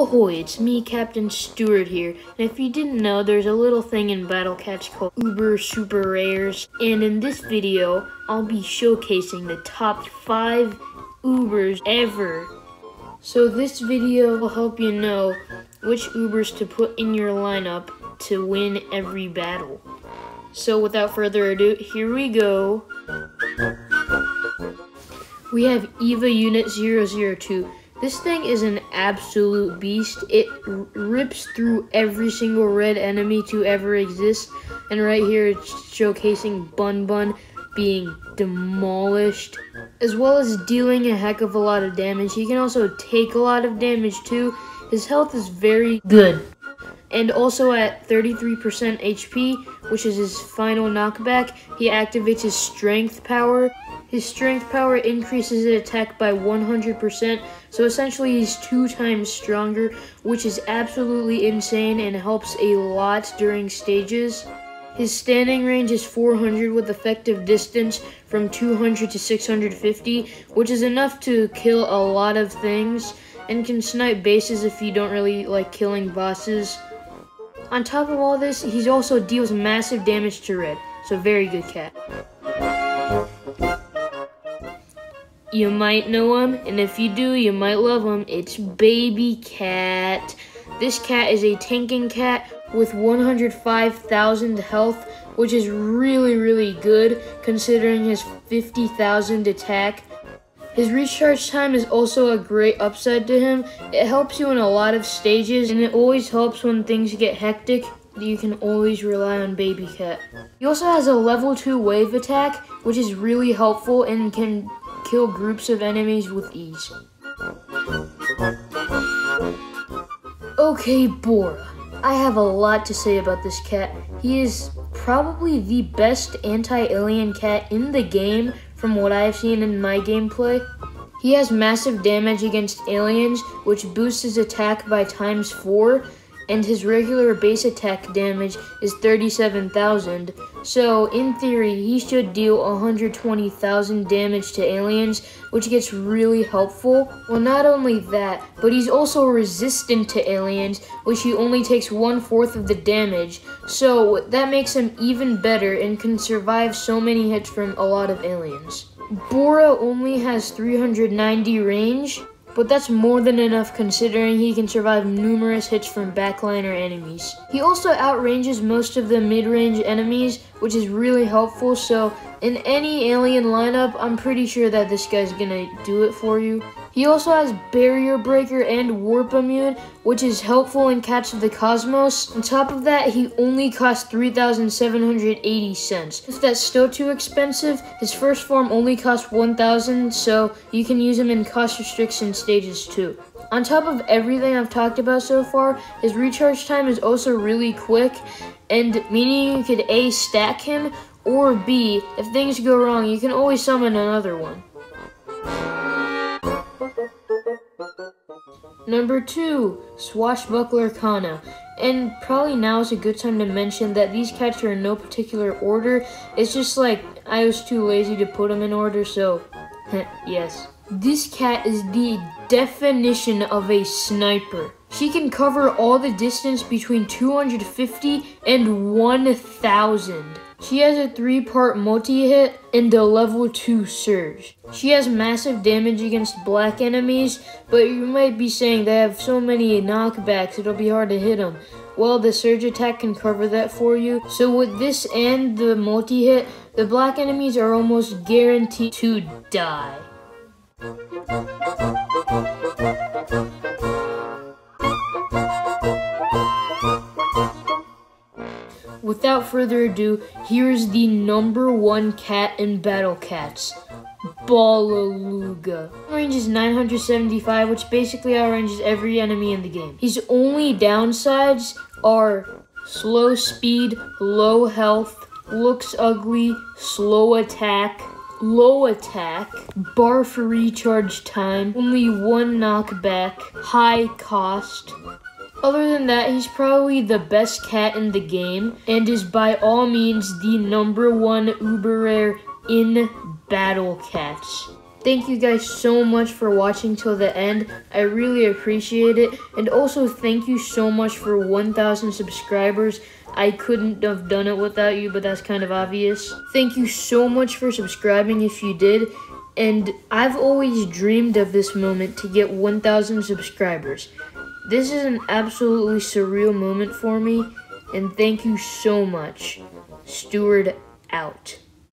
Ahoy, it's me, Captain Steward here. And if you didn't know, there's a little thing in Battle Cats called Uber Super Rares. And in this video, I'll be showcasing the top 5 Ubers ever. So this video will help you know which Ubers to put in your lineup to win every battle. So without further ado, here we go. We have EVA Unit 002. This thing is an absolute beast. It rips through every single red enemy to ever exist. And right here it's showcasing Bun Bun being demolished. As well as dealing a heck of a lot of damage. He can also take a lot of damage too. His health is very good. And also at 33% HP, which is his final knockback, he activates his strength power his strength power increases his attack by 100%, so essentially he's two times stronger, which is absolutely insane and helps a lot during stages. His standing range is 400 with effective distance from 200 to 650, which is enough to kill a lot of things, and can snipe bases if you don't really like killing bosses. On top of all this, he also deals massive damage to red, so very good cat. You might know him, and if you do, you might love him. It's Baby Cat. This cat is a tanking cat with 105,000 health, which is really, really good considering his 50,000 attack. His recharge time is also a great upside to him. It helps you in a lot of stages, and it always helps when things get hectic. You can always rely on Baby Cat. He also has a level 2 wave attack, which is really helpful and can kill groups of enemies with ease. Okay, Bora. I have a lot to say about this cat. He is probably the best anti-alien cat in the game from what I have seen in my gameplay. He has massive damage against aliens, which boosts his attack by times 4, and his regular base attack damage is 37,000. So, in theory, he should deal 120,000 damage to aliens, which gets really helpful. Well, not only that, but he's also resistant to aliens, which he only takes one-fourth of the damage. So, that makes him even better and can survive so many hits from a lot of aliens. Bora only has 390 range, but that's more than enough considering he can survive numerous hits from backliner enemies. He also outranges most of the mid-range enemies, which is really helpful, so in any alien lineup, I'm pretty sure that this guy's gonna do it for you. He also has Barrier Breaker and Warp Immune, which is helpful in Cats of the Cosmos. On top of that, he only costs 3,780 cents. If that's still too expensive, his first form only costs 1,000, so you can use him in cost restriction stages too. On top of everything I've talked about so far, his recharge time is also really quick, and meaning you could A, stack him, or B, if things go wrong, you can always summon another one. Number two, Swashbuckler Kana. And probably now is a good time to mention that these cats are in no particular order. It's just like I was too lazy to put them in order, so yes. This cat is the definition of a sniper. She can cover all the distance between 250 and 1000. She has a three-part multi-hit and a level 2 surge. She has massive damage against black enemies, but you might be saying they have so many knockbacks it'll be hard to hit them. Well, the surge attack can cover that for you. So with this and the multi-hit, the black enemies are almost guaranteed to die. Further ado, here's the number one cat in Battle Cats. Balaluga. Range is 975, which basically outranges every enemy in the game. His only downsides are slow speed, low health, looks ugly, slow attack, low attack, bar for recharge time, only one knockback, high cost, other than that, he's probably the best cat in the game and is by all means the number one uber rare in Battle Cats. Thank you guys so much for watching till the end. I really appreciate it. And also thank you so much for 1,000 subscribers. I couldn't have done it without you, but that's kind of obvious. Thank you so much for subscribing if you did. And I've always dreamed of this moment to get 1,000 subscribers. This is an absolutely surreal moment for me, and thank you so much. Steward out.